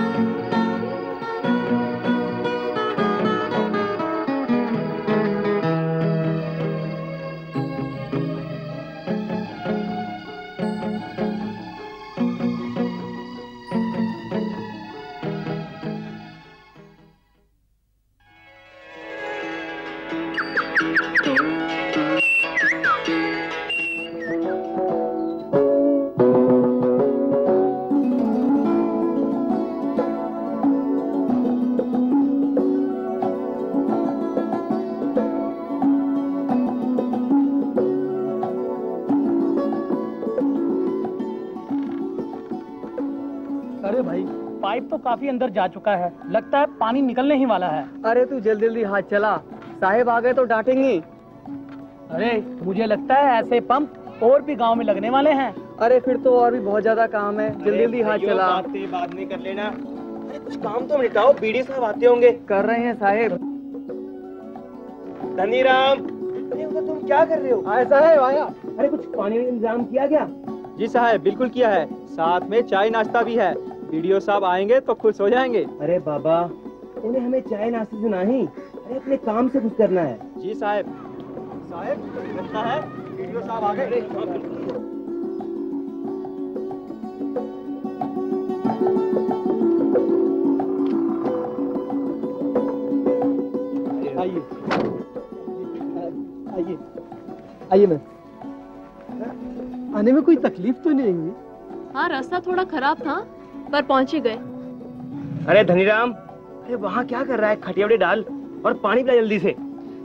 अरे काफ़ी अंदर जा चुका है। लगता है पानी निकलने ही वाला है। अरे तू जल्दी जल्दी हाथ चला। साहेब आ गए तो डांटेंगे। अरे मुझे लगता है ऐसे पंप और भी गाँव में लगने वाले हैं। अरे फिर तो और भी बहुत ज़्यादा काम है। जल्दी जल्दी हाथ चला। बातें बाद में कर लेना। अरे कुछ काम तो निपटाओ बीडी साहब आते होंगे। कर रहे हैं साहेब। धनीराम। अरे तुम क्या कर रहे हो? आए साहेब आया। अरे कुछ पानी का इंतज़ाम किया गया जी साहब बिल्कुल किया है। साथ में चाय नाश्ता भी है। वीडियो साहब आएँगे तो खुश हो जाएँगे। अरे बाबा उन्हें हमें चाय नाश्ते से नहीं अरे अपने काम से कुछ करना है। जी साहब। साहब लगता है? वीडियो साहब आ गए आइए। आइए। आइए मैम। आने में कोई तकलीफ़ तो नहीं हुई हाँ रास्ता थोड़ा खराब था। पर पहुँचे गए। अरे धनीराम अरे वहाँ क्या कर रहा है? खटियावड़े डाल और पानी पिला जल्दी से।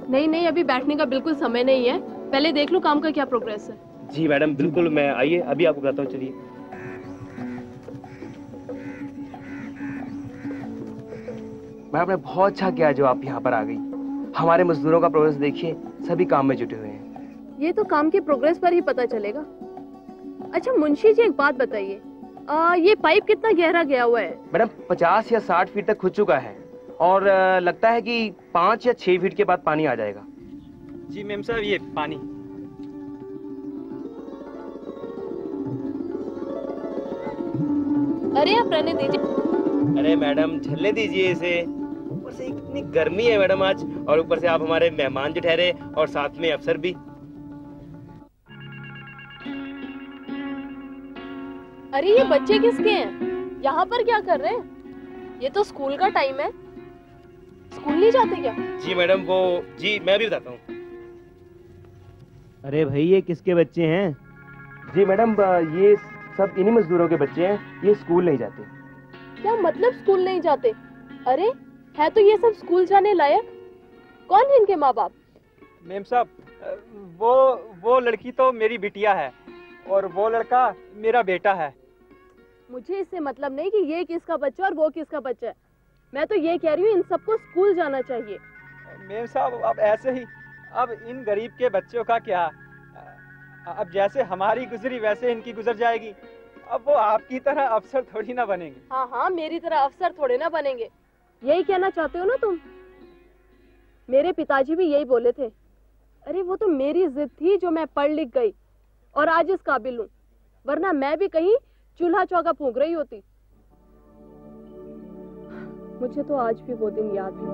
नहीं नहीं अभी बैठने का बिल्कुल समय नहीं है। पहले देख लो काम का क्या प्रोग्रेस है। जी मैडम बिल्कुल मैं आइए अभी आपको बताता हूँ चलिए। मैडम ने बहुत अच्छा किया जो आप यहाँ पर आ गई। हमारे मजदूरों का प्रोग्रेस देखिए सभी काम में जुटे हुए हैं। ये तो काम की प्रोग्रेस पर ही पता चलेगा। अच्छा मुंशी जी एक बात बताइए। आ, ये पाइप कितना गहरा गया हुआ है? मैडम पचास या साठ फीट तक खुद चुका है। और अ, लगता है कि पाँच या छह फीट के बाद पानी आ जाएगा। जी मैम साहब ये पानी। अरे आप रहने दीजिए। अरे मैडम झलने दीजिए इसे। ऊपर से इतनी गर्मी है मैडम आज और ऊपर से आप हमारे मेहमान जो ठहरे और साथ में अफसर भी। अरे ये बच्चे किसके हैं? यहाँ पर क्या कर रहे हैं? ये तो स्कूल का टाइम है। स्कूल नहीं जाते क्या? जी मैडम वो जी मैं भी बताता हूँ। अरे भाई ये किसके बच्चे हैं? जी मैडम ये सब इन्हीं मजदूरों के बच्चे हैं। ये स्कूल नहीं जाते। क्या मतलब स्कूल नहीं जाते? अरे है तो ये सब स्कूल जाने लायक? कौन है इनके माँ बाप मैम साहब वो वो लड़की तो मेरी बिटिया है और वो लड़का मेरा बेटा है। मुझे इससे मतलब नहीं कि ये किसका बच्चा और वो किसका बच्चा है। मैं तो ये कह रही हूँ इन सबको स्कूल जाना चाहिए। मैम साहब अब ऐसे ही अब इन गरीब के बच्चों का क्या? अब जैसे हमारी गुजरी वैसे इनकी गुजर जाएगी। अब वो आपकी तरह अफसर थोड़ी ना बनेंगे। हाँ हाँ मेरी तरह अफसर थोड़े ना बनेंगे। यही कहना चाहते हो ना तुम? मेरे पिताजी भी यही बोले थे। अरे वो तो मेरी जिद थी जो मैं पढ़ लिख गई और आज इस काबिल हूँ। वरना मैं भी कहीं चूल्हा चौका फूंक रही होती। मुझे तो आज भी वो दिन याद है।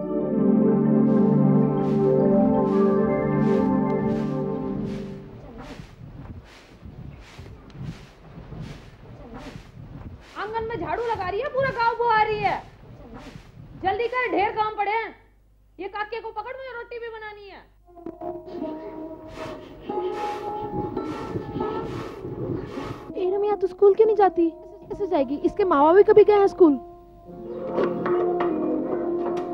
आँगन में झाड़ू लगा रही है, पूरा गाँव बुहा रही है। जल्दी कर, ढेर काम पड़े हैं। ये काके को पकड़ मुझे, रोटी भी बनानी है। तो स्कूल क्यों नहीं जाती? कैसे जाएगी। इसके माँ बाप भी कभी गए हैं स्कूल?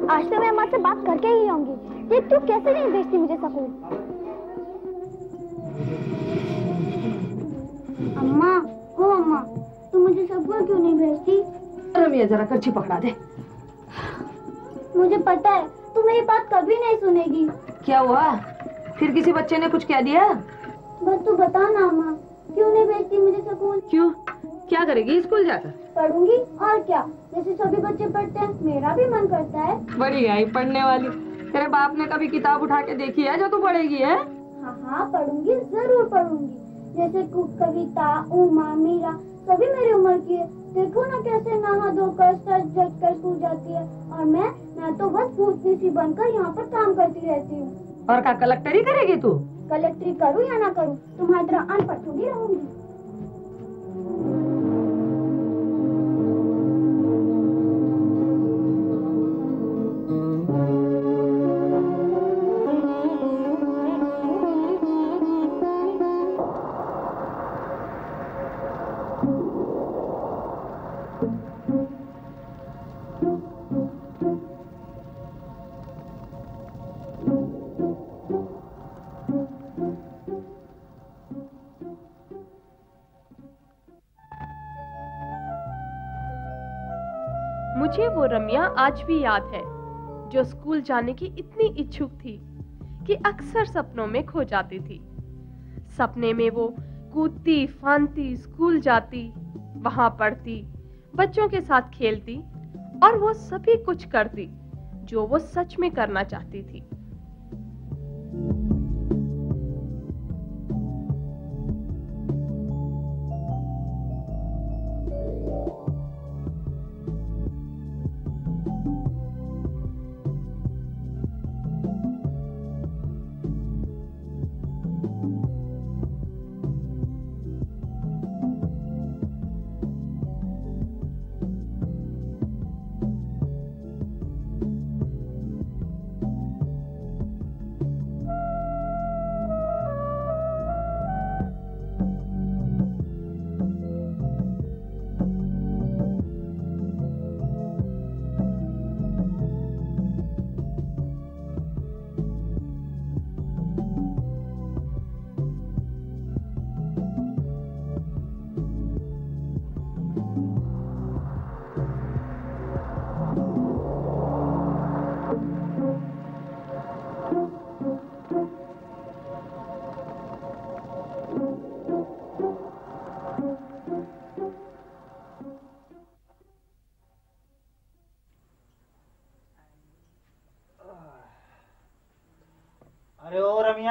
आज तो मैं अम्मा से बात करके ही आऊँगी। देख तू कैसे नहीं भेजती मुझे स्कूल अम्मा ओ अम्मा तू मुझे स्कूल क्यों नहीं भेजती? रमिया जरा कच्ची पकड़ा दे। मुझे पता है तू मेरी बात कभी नहीं सुनेगी। क्या हुआ? फिर किसी बच्चे ने कुछ कह दिया? बस तू बता ना अम्मा। क्यों नहीं भेजती मुझे स्कूल क्यों? क्या करेगी स्कूल जाकर? पढ़ूँगी? और क्या? जैसे सभी बच्चे पढ़ते हैं मेरा भी मन करता है। बड़ी आई पढ़ने वाली। तेरे बाप ने कभी किताब उठा के देखी है जो तू पढ़ेगी है? हाँ हाँ पढ़ूँगी ज़रूर पढ़ूँगी। जैसे कविता उमा मीरा सभी मेरी उम्र की है। देखो ना कैसे नहा धोकर सज जग कर स्कूल जाती है। और मैं मैं तो बस पूछनी सी बनकर यहाँ पर काम करती रहती हूँ। और क्या कलेक्टर ही करेगी तू? कलेक्ट्री करूँ या ना करूँ तुम्हारी तरह अनपढ़ थोड़ी रहूँगी। रम्या आज भी याद है, जो स्कूल जाने की इतनी इच्छुक थी कि अक्सर सपनों में खो जाती थी। सपने में वो कूदती फांती स्कूल जाती, वहाँ पढ़ती, बच्चों के साथ खेलती और वो सभी कुछ करती, जो वो सच में करना चाहती थी।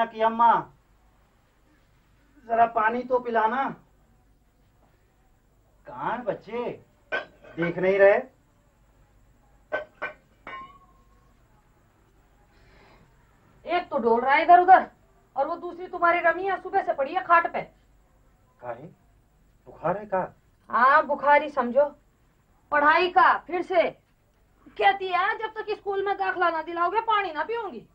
की अम्मा जरा पानी तो पिलाना। कहाँ हैं बच्चे देख नहीं रहे? एक तो डोल रहा है इधर उधर और वो दूसरी तुम्हारी रमिया सुबह से पड़ी है खाट पे। काहे? बुखार है का? हाँ बुखारी समझो। पढ़ाई का फिर से। कहती है जब तक स्कूल में दाखला ना दिलाओगे पानी ना पीऊँगी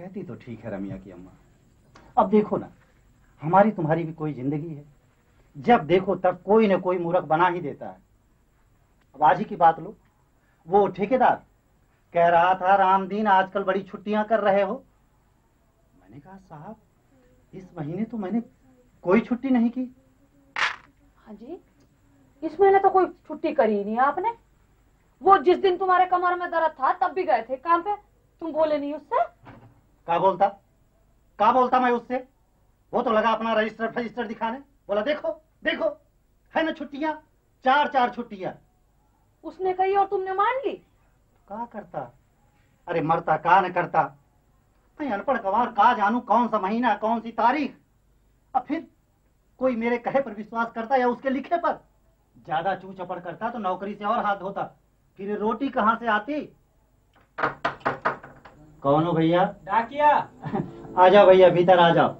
कहती तो ठीक है रमिया की अम्मा। अब देखो ना, हमारी तुम्हारी भी कोई ज़िंदगी है। जब देखो तब कोई न कोई मूर्ख बना ही देता है। अब आज ही की बात लो, वो ठेकेदार कह रहा था रामदीन आजकल बड़ी छुट्टियाँ कर रहे हो। मैंने कहा, साहब, इस महीने तो मैंने कोई छुट्टी नहीं की। हाँ जी, इस महीने तो कोई छुट्टी करी ही नहीं आपने। वो जिस दिन तुम्हारे कमर में दर्द था, तब भी गए थे। काम पे? तुम बोले नहीं उससे? का बोलता? का बोलता मैं उससे? वो तो लगा अपना रजिस्टर रजिस्टर दिखाने। बोला देखो देखो है ना छुट्टियाँ? चार चार छुट्टियाँ। उसने कही और तुमने मान ली? का करता? अरे मरता का न करता? मैं अनपढ़ गवार का जानू कौन सा महीना कौन सी तारीख? अब फिर कोई मेरे कहे पर विश्वास करता या उसके लिखे पर? ज़्यादा चू चपड़ करता तो नौकरी से और हाथ धोता। फिर रोटी कहाँ से आती? कौन हो भैया? डाकिया। आ जाओ भैया भीतर आ जाओ।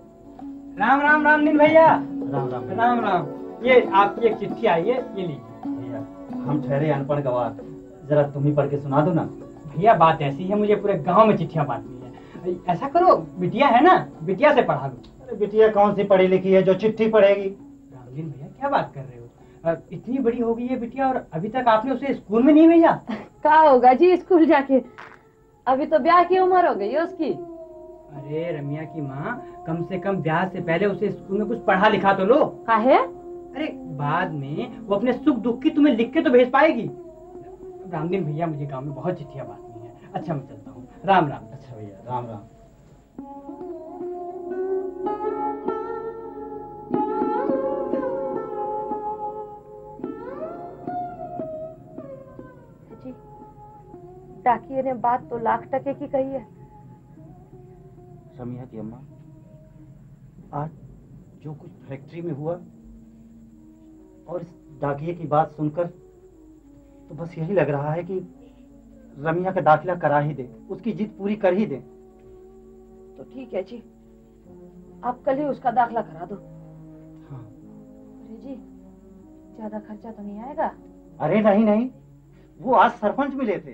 राम राम राम नील भैया। राम राम राम। राम ये आपकी एक चिट्ठी आई है ये लीजिए। भैया हम ठहरे अनपढ़ गवार। जरा तुम ही पढ़ के सुना दो ना। भैया बात ऐसी है मुझे पूरे गाँव में चिट्ठियाँ बांटनी है। ऐसा करो बिटिया है ना बिटिया से पढ़ा दो। अरे बिटिया कौन सी पढ़ी लिखी है जो चिट्ठी पढ़ेगी? रामलीन भैया क्या बात कर रहे हो? इतनी बड़ी हो गई है बिटिया और अभी तक आपने उसे स्कूल में नहीं भेजा? कहा होगा जी स्कूल जाके? अभी तो ब्याह की उम्र हो गई है उसकी। अरे रमिया की माँ कम से कम ब्याह से पहले उसे स्कूल में कुछ पढ़ा लिखा तो लो। काहे? अरे बाद में वो अपने सुख दुख की तुम्हें लिख के तो भेज पाएगी। रामदीन भैया मुझे गाँव में बहुत चिट्ठियाँ बांटनी है। अच्छा मैं चलता हूँ। राम राम। अच्छा भैया राम राम। डाकिए ने बात तो लाख टके की कही है। रमिया की अम्मा आज जो कुछ फैक्ट्री में हुआ और इस डाकिए की बात सुनकर तो बस यही लग रहा है कि रमिया का दाखिला करा ही दे उसकी जिद पूरी कर ही दे। तो ठीक है जी। आप कल ही उसका दाखिला करा दो। हाँ। अरे जी ज़्यादा खर्चा तो नहीं आएगा? अरे नहीं नहीं वो आज सरपंच मिले थे।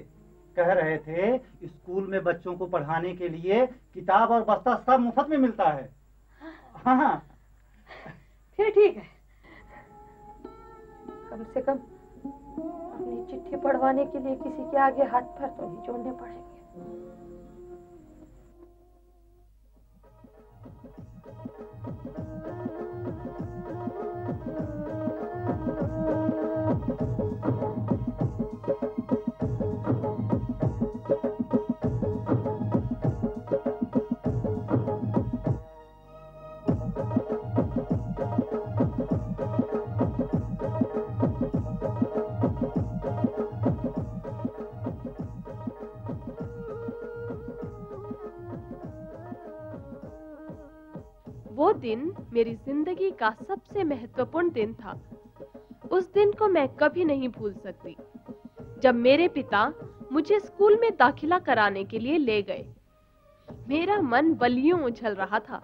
कह रहे थे, स्कूल में बच्चों को पढ़ाने के लिए किताब और बस्ता सब मुफ़्त में मिलता है। हाँ हाँ। फिर ठीक है। कम से कम अपनी चिट्ठी पढ़वाने के लिए किसी के आगे हाथ पर तो नहीं जोड़ने पड़ेंगे। दिन मेरी ज़िंदगी का सबसे महत्वपूर्ण दिन था। उस दिन को मैं कभी नहीं भूल सकती। जब मेरे पिता मुझे स्कूल में दाखिला कराने के लिए ले गए, मेरा मन बलियों उछल रहा था।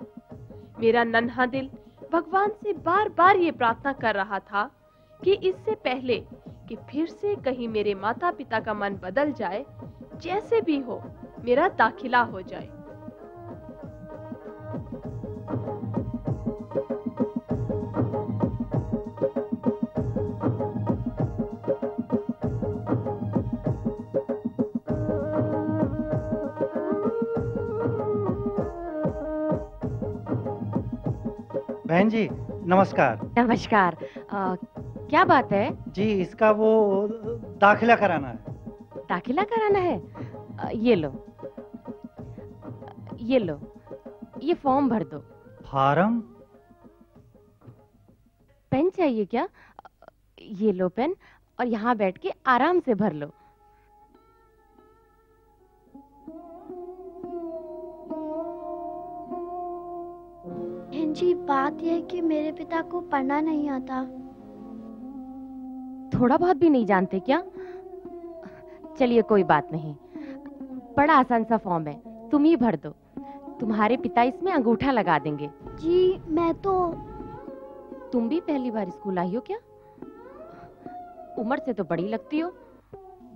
मेरा नन्हा दिल भगवान से बार बार ये प्रार्थना कर रहा था कि इससे पहले कि फिर से कहीं मेरे माता पिता का मन बदल जाए, जैसे भी हो, मेरा दाखिला हो जाए। बहन जी नमस्कार। नमस्कार। अ, क्या बात है? जी इसका वो दाखिला कराना है। दाखिला कराना है? अ, ये लो। ये लो। ये फॉर्म भर दो। फार्म? पेन चाहिए क्या? ये लो पेन और यहाँ बैठ के आराम से भर लो। जी बात यह है कि मेरे पिता को पढ़ना नहीं आता। थोड़ा बहुत भी नहीं जानते क्या? चलिए कोई बात नहीं। बड़ा आसान सा फॉर्म है। तुम ही भर दो। तुम्हारे पिता इसमें अंगूठा लगा देंगे। जी मैं तो तुम भी पहली बार स्कूल आई हो क्या? उम्र से तो बड़ी लगती हो।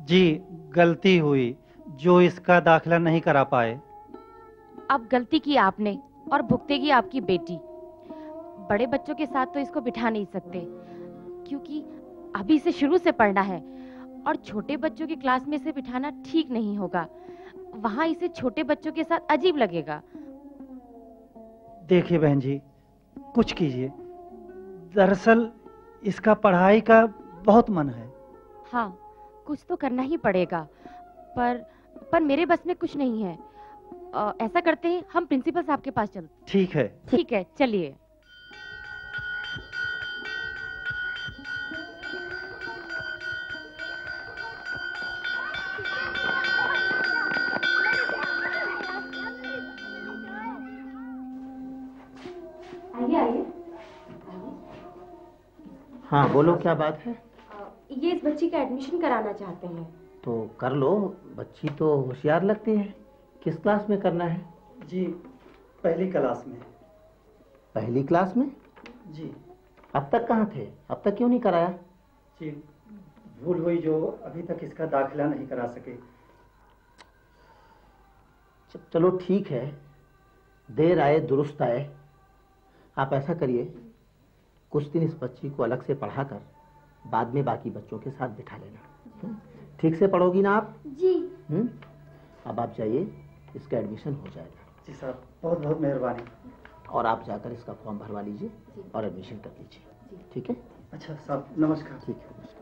जी गलती हुई जो इसका दाखिला नहीं करा पाए। अब गलती की आपने और भुगतेगी आपकी बेटी। बड़े बच्चों के साथ तो इसको बिठा नहीं सकते क्योंकि अभी इसे शुरू से पढ़ना है। और छोटे बच्चों की क्लास में इसे बिठाना ठीक नहीं होगा। वहाँ इसे छोटे बच्चों के साथ अजीब लगेगा। देखिए बहन जी कुछ कीजिए। दरअसल इसका पढ़ाई का बहुत मन है। हाँ कुछ तो करना ही पड़ेगा। पर पर मेरे बस में कुछ नहीं है। अ, ऐसा करते हैं हम प्रिंसिपल साहब के पास चलते ठीक है। ठीक है चलिए। हाँ बोलो क्या बात है? ये इस बच्ची का एडमिशन कराना चाहते हैं। तो कर लो बच्ची तो होशियार लगती है। किस क्लास में करना है? जी पहली क्लास में। पहली क्लास में? जी। अब तक कहाँ थे? अब तक क्यों नहीं कराया? जी भूल हुई जो अभी तक इसका दाखिला नहीं करा सके। चलो ठीक है। देर आए दुरुस्त आए। आप ऐसा करिए। कुछ दिन इस बच्ची को अलग से पढ़ाकर बाद में बाकी बच्चों के साथ बिठा लेना। हम्म? ठीक से पढ़ोगी ना आप? जी। हम्म? अब आप जाइए इसका एडमिशन हो जाएगा। जी साहब बहुत बहुत मेहरबानी। और आप जाकर इसका फॉर्म भरवा लीजिए और एडमिशन कर लीजिए। ठीक है? अच्छा साहब नमस्कार। ठीक है आइए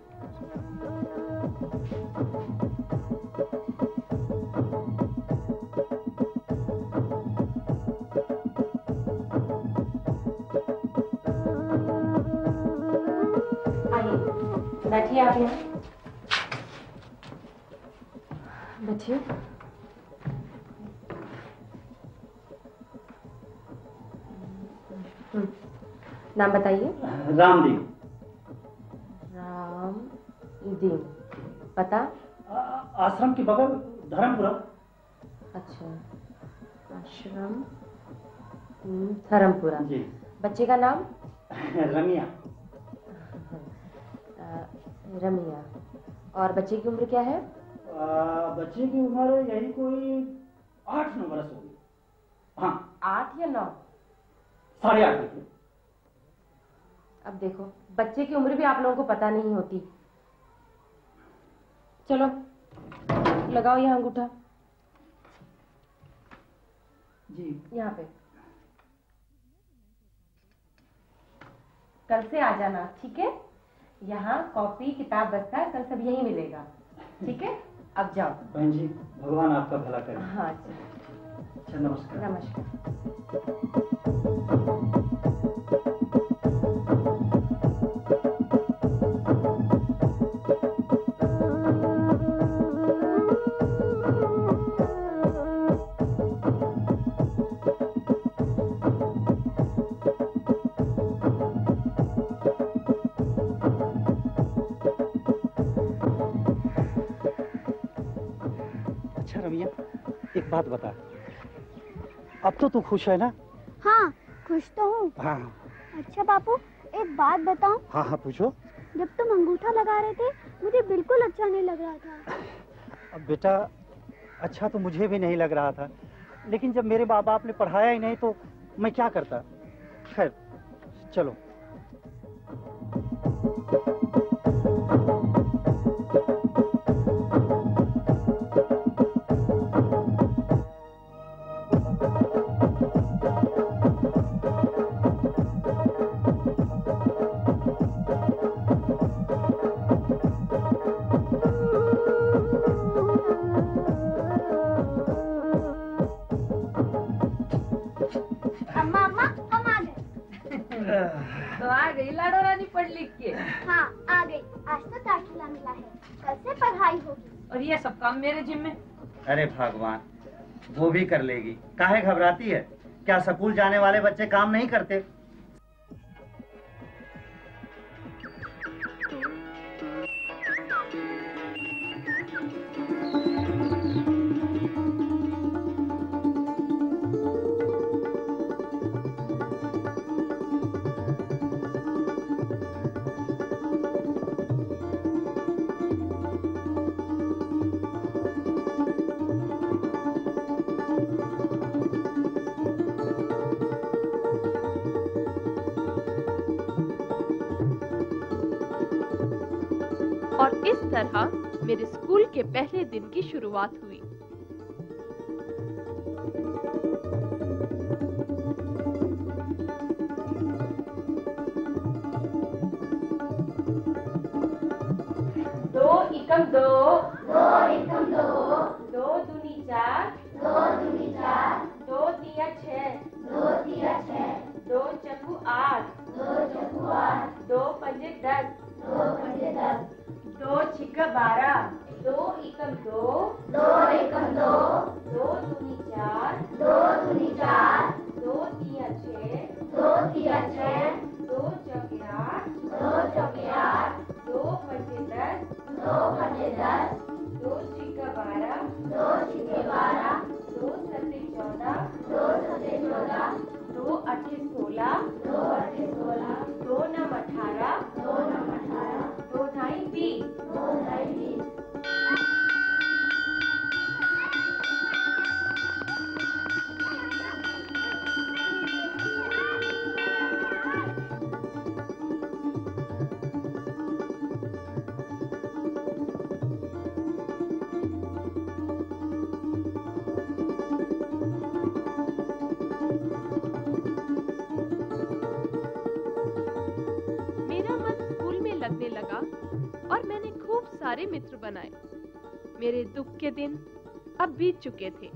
आप यहाँ बैठिए। हम्म, नाम बताइए। रामदेव राम दीन पता? आश्रम के बगल धर्मपुरा। अच्छा आश्रम हम्म, धर्मपुरा। जी। बच्चे का नाम? रमिया। रमिया और बच्चे की उम्र क्या है? आ, बच्चे की उम्र यही कोई आठ नौ बरस होगी। हाँ। आठ या नौ? साढ़े आठ अब देखो बच्चे की उम्र भी आप लोगों को पता नहीं होती। चलो लगाओ यहाँ अंगूठा। जी। यहाँ पे। कल से आ जाना ठीक है? यहाँ कॉपी किताब बस्ता कल सब यही मिलेगा। ठीक है? अब जाओ। बहन जी भगवान आपका भला करे। हाँ अच्छा नमस्कार। नमस्कार। बात बता। अब तो तू खुश है ना? हाँ खुश तो हूँ। हाँ। अच्छा बापू एक बात बताऊँ? हाँ हाँ पूछो। जब तुम अंगूठा लगा रहे थे मुझे बिल्कुल अच्छा नहीं लग रहा था। अब बेटा अच्छा तो मुझे भी नहीं लग रहा था। लेकिन जब मेरे माँ बाप ने पढ़ाया ही नहीं तो मैं क्या करता? खैर चलो। अरे भगवान, वो भी कर लेगी। काहे घबराती है? क्या स्कूल जाने वाले बच्चे काम नहीं करते? के पहले दिन की शुरुआत हुई दो एकम दो। दो दूनी चार। दो दूनी चार। दो तिया छः। दो तिया छः। दो चौके आठ। दो चौके आठ। दो पंजे दस। दो पंजे दस। दो छिक्का बारह। दो छिक्के बारह। दो सत्ते चौदह। दो सत्ते चौदह। दो अठे सोलह। दो अठे सोलह। दो नम अठारह। दो नम अठारह। दो ढाई बीस। दो ढाई बीस। लगने लगा और मैंने खूब सारे मित्र बनाए। मेरे दुख के दिन अब बीत चुके थे।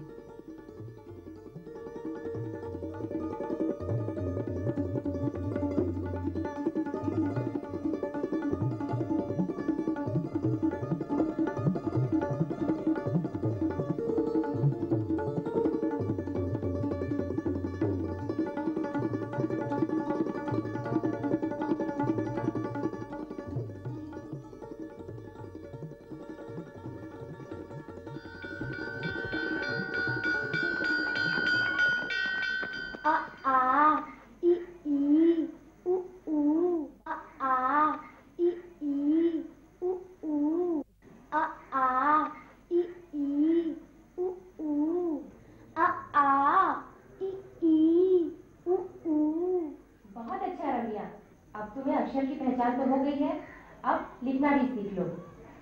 पहचान तो हो गई है। अब लिखना भी सीख लो।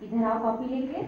इधर आओ कॉपी लेके।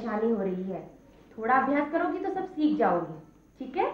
परेशानी हो रही है। थोड़ा अभ्यास करोगी तो सब सीख जाओगी। ठीक है?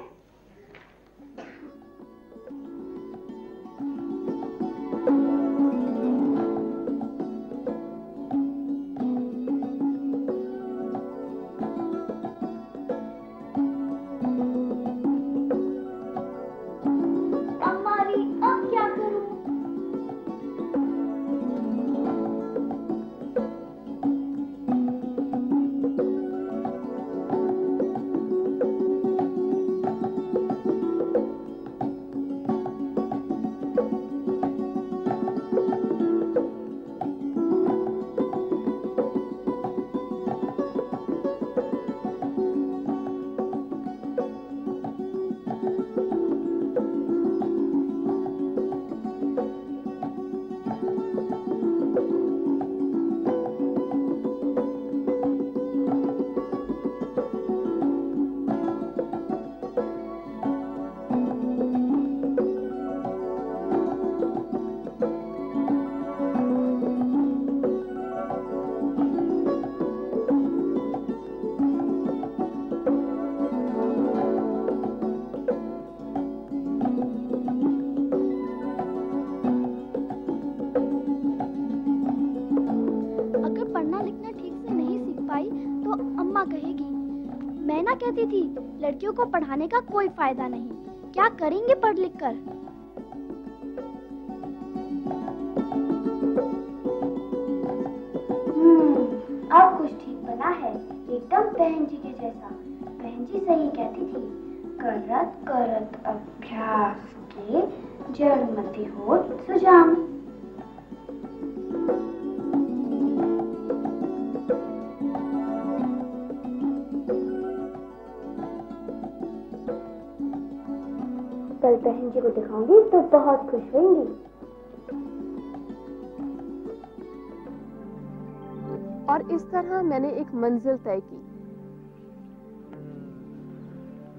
को पढ़ाने का कोई फ़ायदा नहीं। क्या करेंगे पढ़ लिख कर? हम्म, अब कुछ ठीक बना है एकदम बहन जी के जैसा। बहन जी सही कहती थी करत करत अभ्यास के जड़मति हो सुजाम कल बहन जी को दिखाऊँगी तो बहुत खुश होंगी। और इस तरह मैंने एक मंजिल तय की।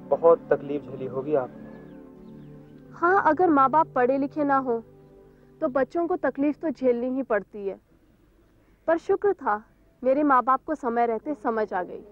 बहुत तकलीफ़ झेली होगी आप हाँ अगर माँ बाप पढ़े लिखे ना हो तो बच्चों को तकलीफ़ तो झेलनी ही पड़ती है। पर शुक्र था मेरे माँ बाप को समय रहते समझ आ गई।